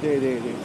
对对对。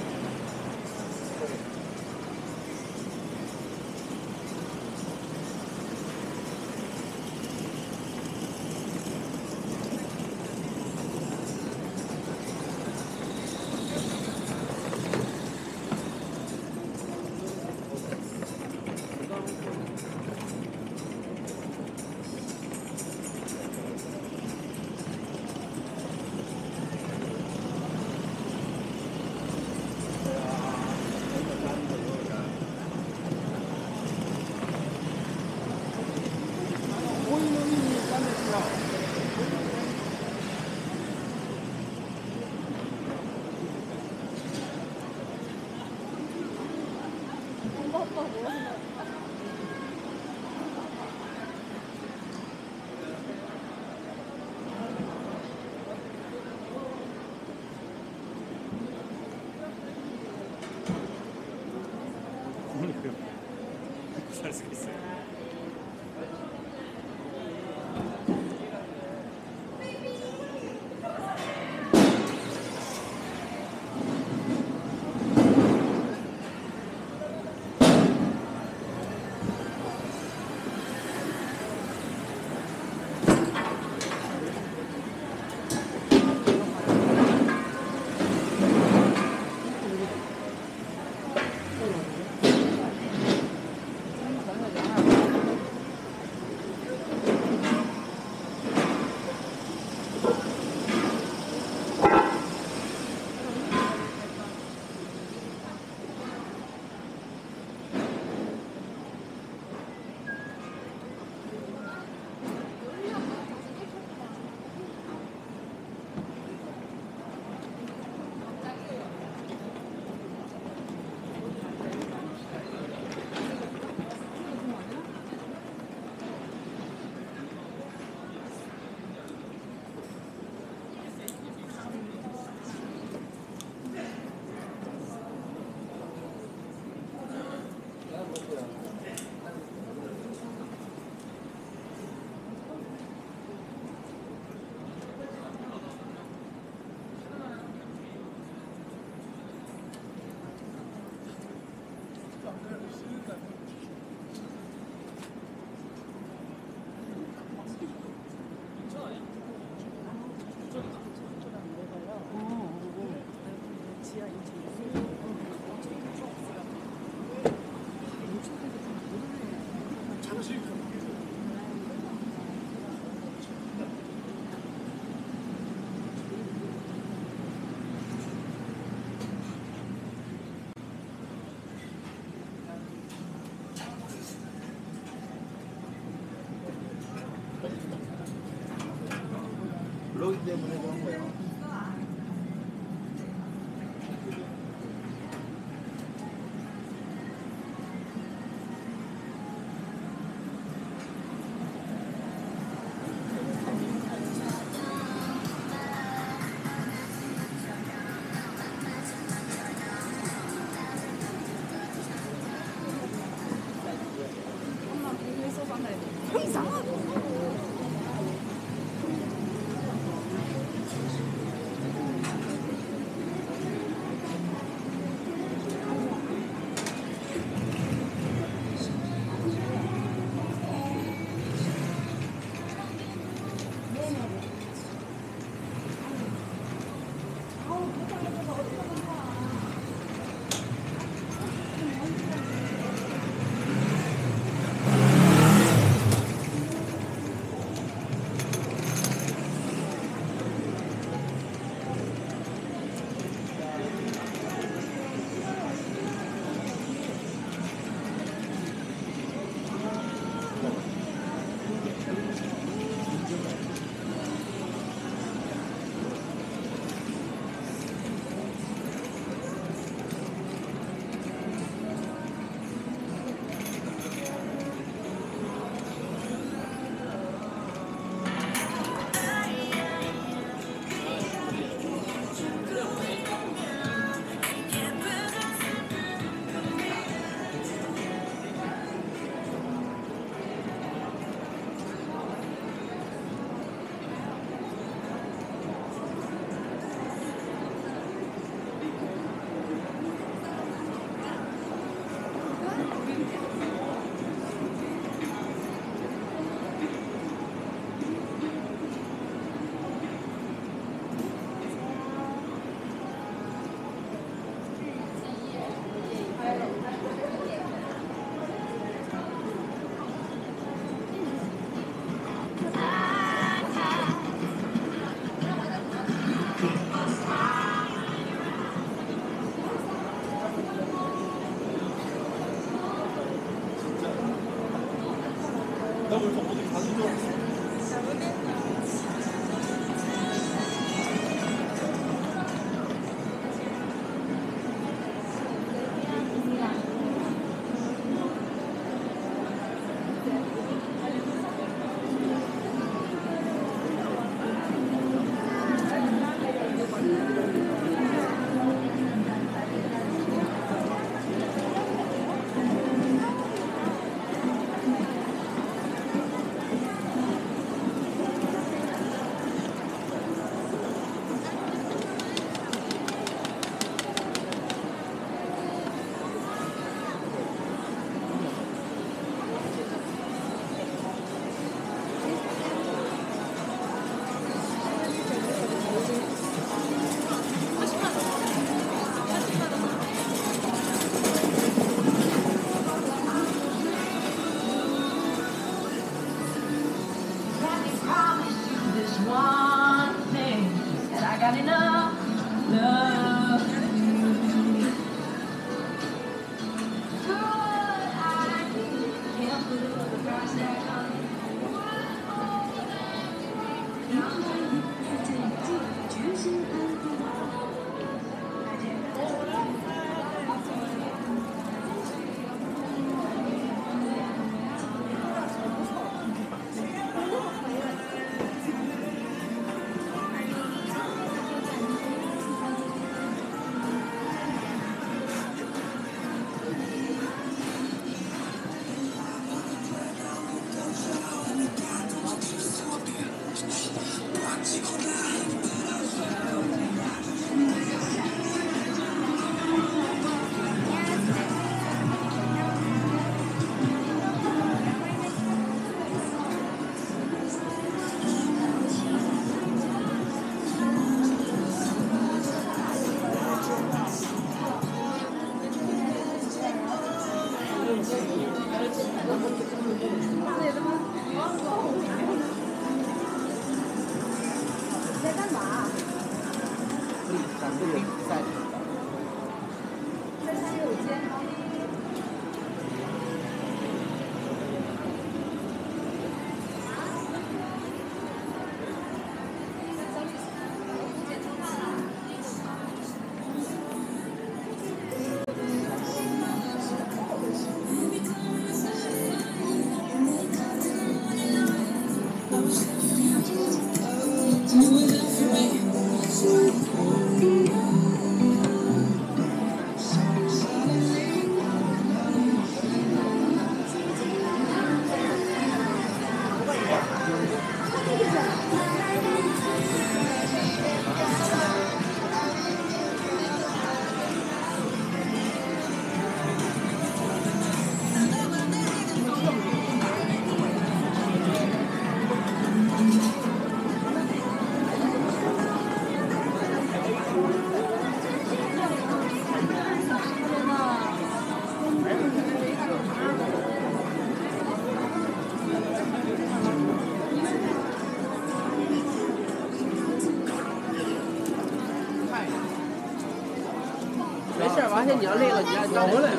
你要累了，你要摇回来。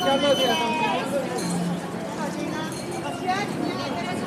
加不要这？好，啊，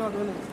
क्या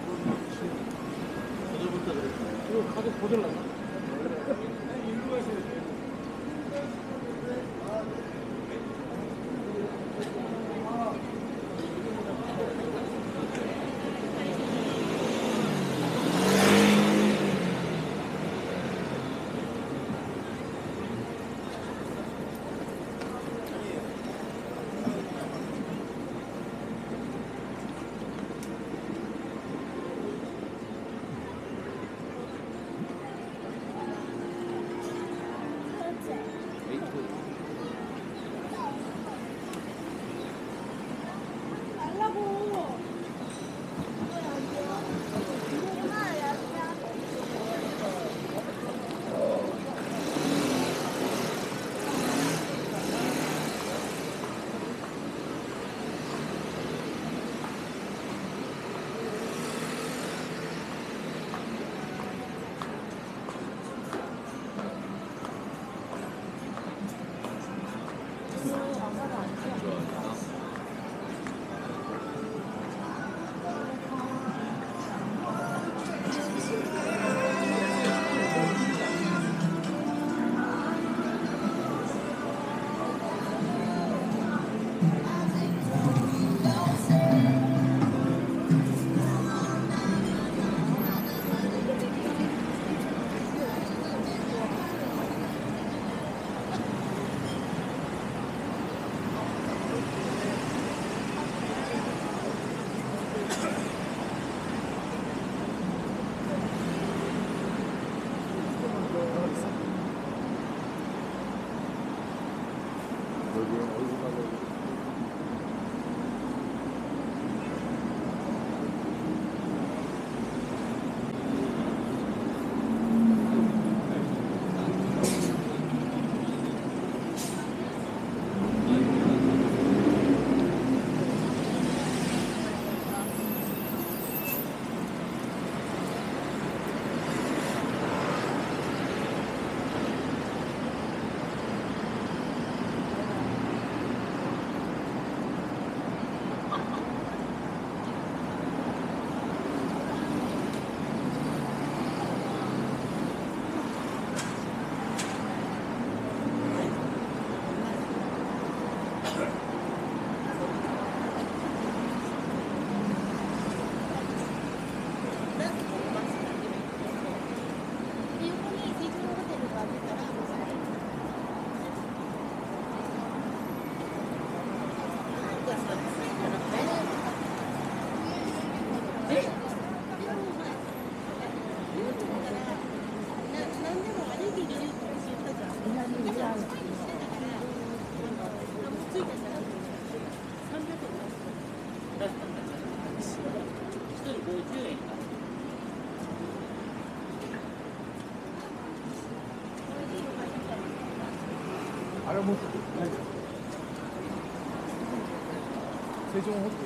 de um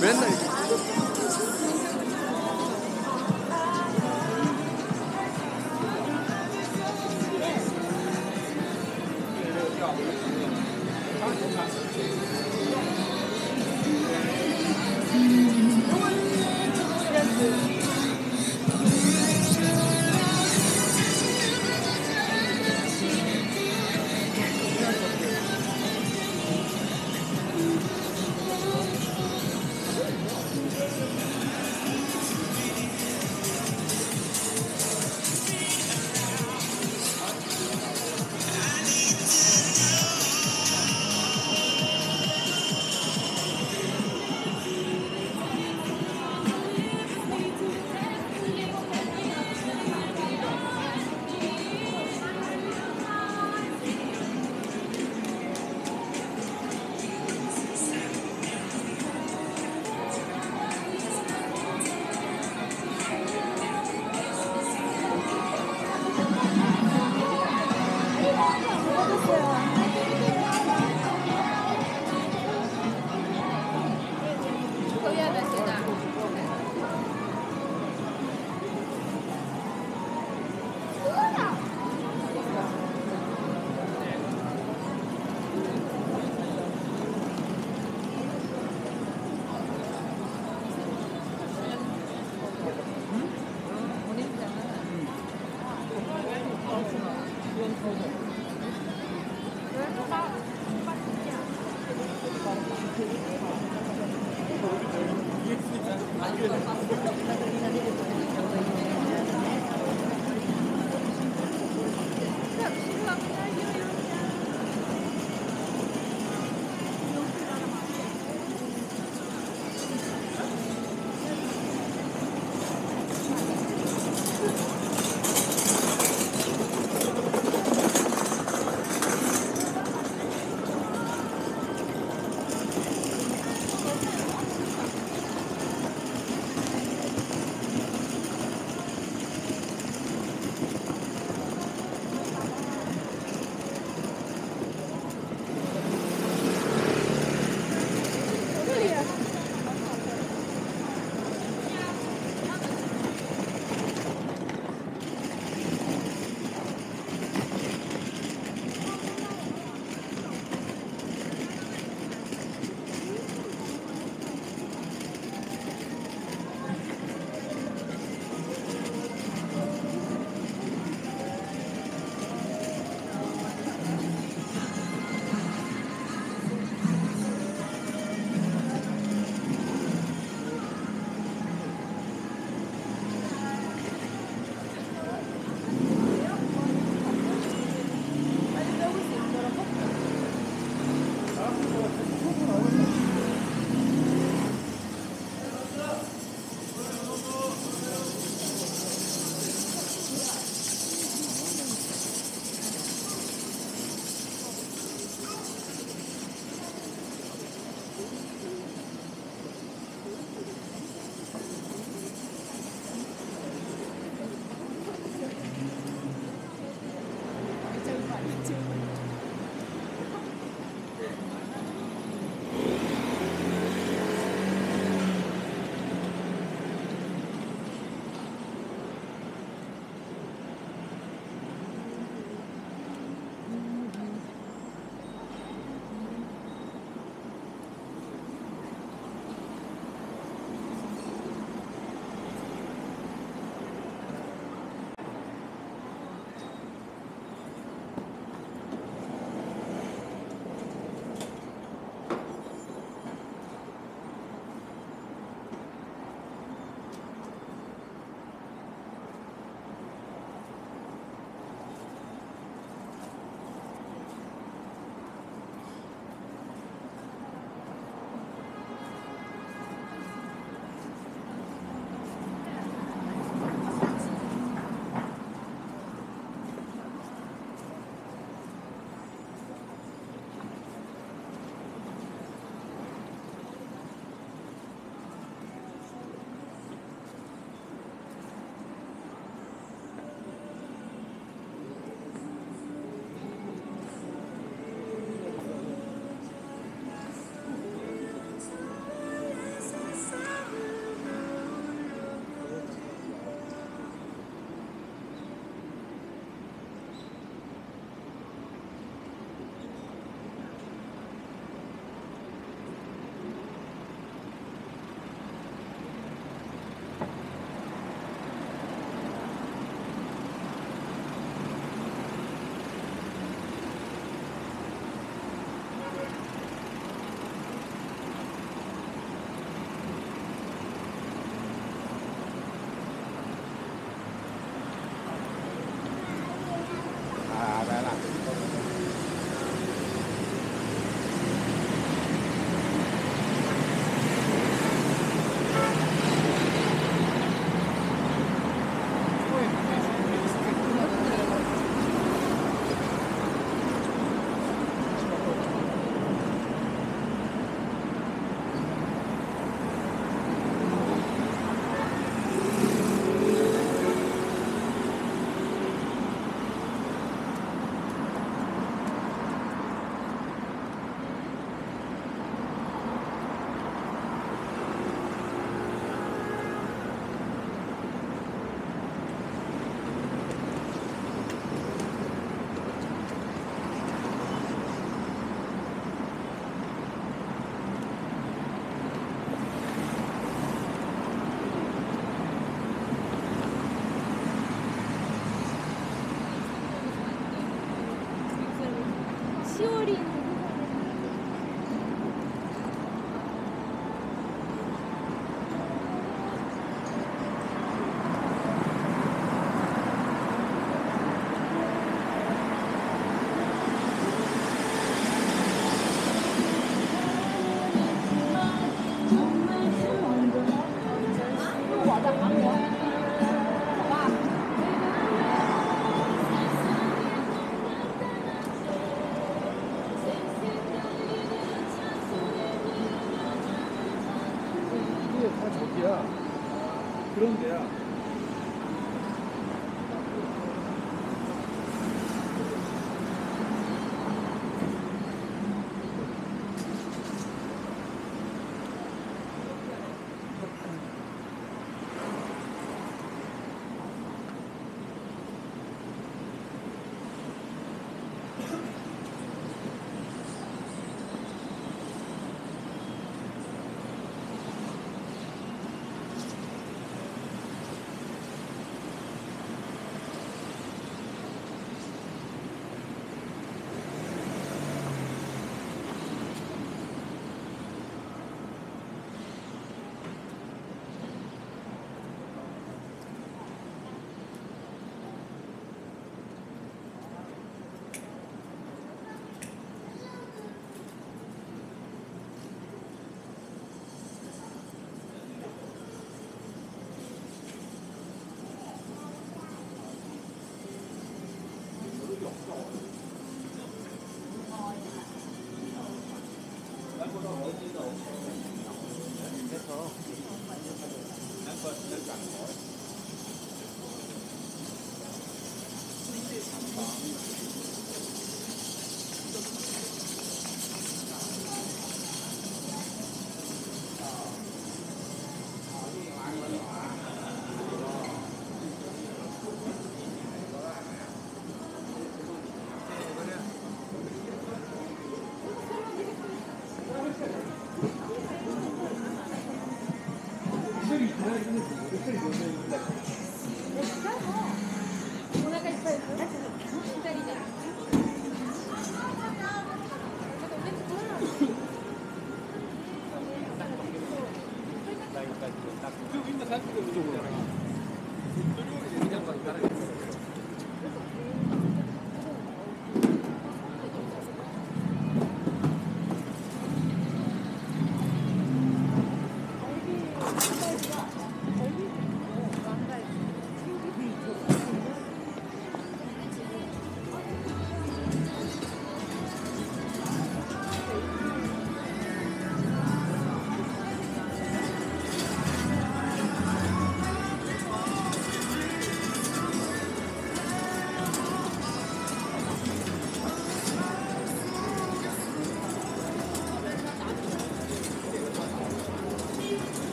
midnight.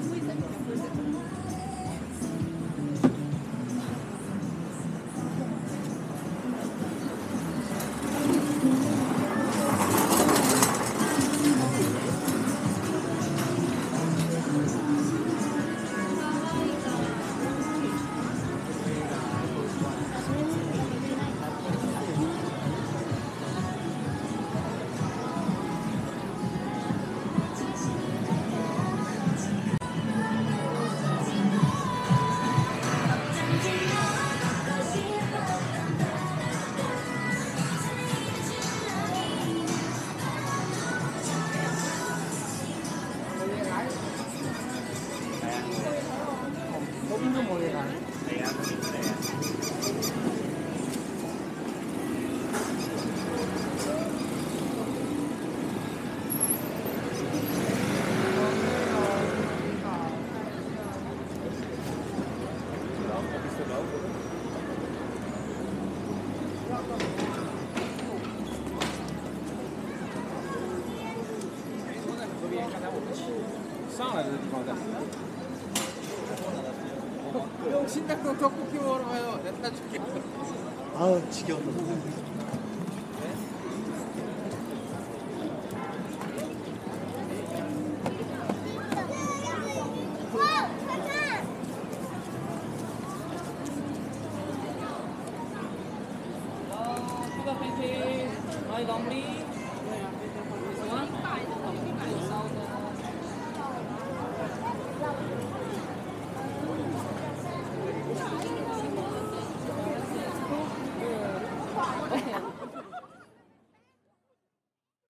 coisa, a minha coisa.